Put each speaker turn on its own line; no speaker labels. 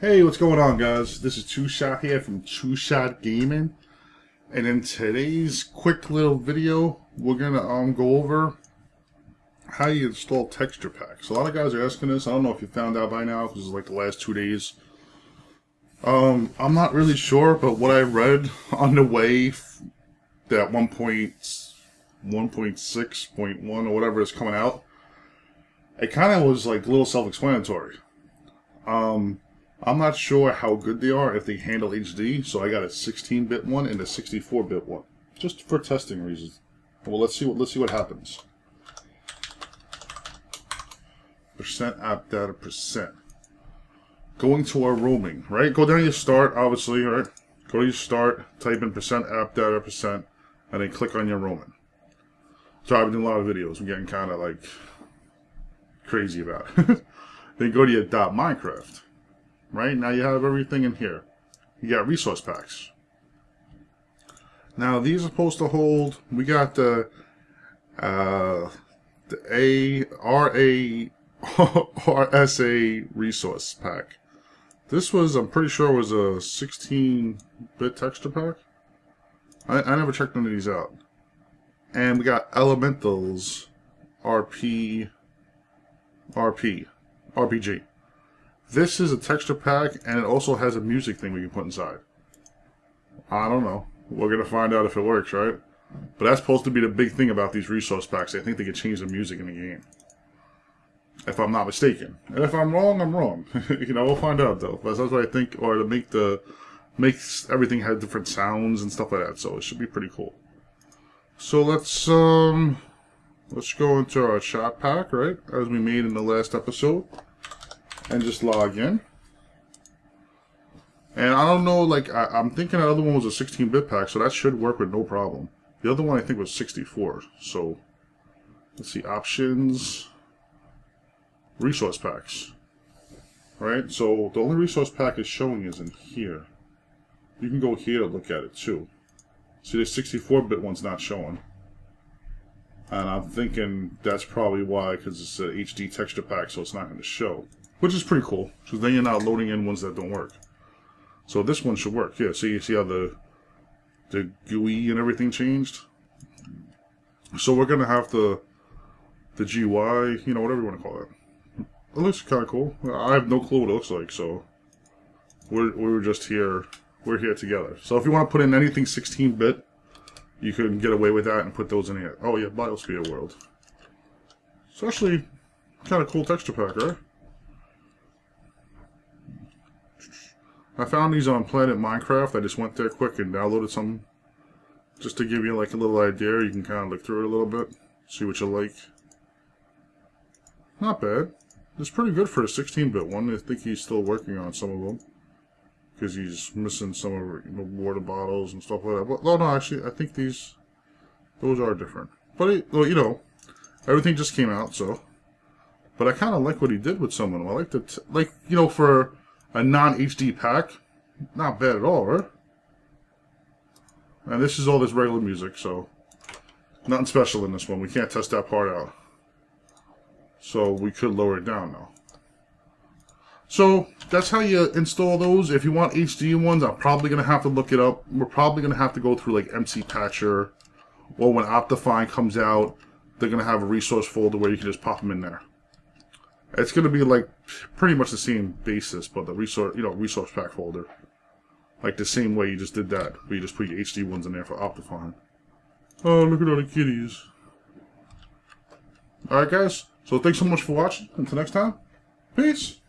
Hey, what's going on, guys? This is Two Shot here from Two Shot Gaming, and in today's quick little video, we're gonna um go over how you install texture packs. A lot of guys are asking this. I don't know if you found out by now because it's like the last two days. Um, I'm not really sure, but what I read on the way that 1.1.6.1 or whatever is coming out, it kind of was like a little self-explanatory. Um I'm not sure how good they are if they handle HD, so I got a 16-bit one and a 64-bit one, just for testing reasons. Well, let's see what let's see what happens. Percent app data percent. Going to our roaming, right? Go down to your start, obviously, right? Go to your start, type in percent app data percent, and then click on your roaming. So I've been doing a lot of videos. I'm getting kind of like crazy about it. then go to your dot Minecraft right? Now you have everything in here. You got resource packs. Now these are supposed to hold. We got the uh, the A R A R S A resource pack. This was, I'm pretty sure, was a 16-bit texture pack. I, I never checked any of these out. And we got Elementals RP RP RPG. This is a texture pack, and it also has a music thing we can put inside. I don't know. We're going to find out if it works, right? But that's supposed to be the big thing about these resource packs. I think they can change the music in the game. If I'm not mistaken. And if I'm wrong, I'm wrong. you know, we'll find out, though. But that's what I think, or to make the... Makes everything have different sounds and stuff like that, so it should be pretty cool. So let's, um... Let's go into our shot pack, right? As we made in the last episode and just log in. And I don't know, like, I, am thinking the other one was a 16-bit pack, so that should work with no problem. The other one I think was 64, so let's see, options, resource packs. Right, so the only resource pack is showing is in here. You can go here to look at it too. See, the 64-bit one's not showing. And I'm thinking that's probably why, because it's an HD texture pack, so it's not going to show. Which is pretty cool, because then you're not loading in ones that don't work. So this one should work. Yeah, see, see how the the GUI and everything changed? So we're going to have the, the GUI, you know, whatever you want to call it. It looks kind of cool. I have no clue what it looks like, so we're, we're just here, we're here together. So if you want to put in anything 16-bit, you can get away with that and put those in here. Oh yeah, Biosphere World. It's actually kind of cool texture pack, right? I found these on Planet Minecraft. I just went there quick and downloaded some just to give you like a little idea. You can kind of look through it a little bit, see what you like. Not bad. It's pretty good for a 16-bit one. I think he's still working on some of them because he's missing some of the water bottles and stuff like that. But, oh no, actually, I think these those are different. But well, you know, everything just came out, so. But I kind of like what he did with some of them. I like the like you know for a non-HD pack. Not bad at all, right? And this is all this regular music, so nothing special in this one. We can't test that part out. So we could lower it down now. So that's how you install those. If you want HD ones, I'm probably going to have to look it up. We're probably going to have to go through like MC Patcher or when Optifine comes out, they're going to have a resource folder where you can just pop them in there. It's going to be like pretty much the same basis, but the resource, you know, resource pack folder. Like the same way you just did that, where you just put your HD ones in there for Optifine. Oh, look at all the kitties. Alright guys, so thanks so much for watching. Until next time, peace.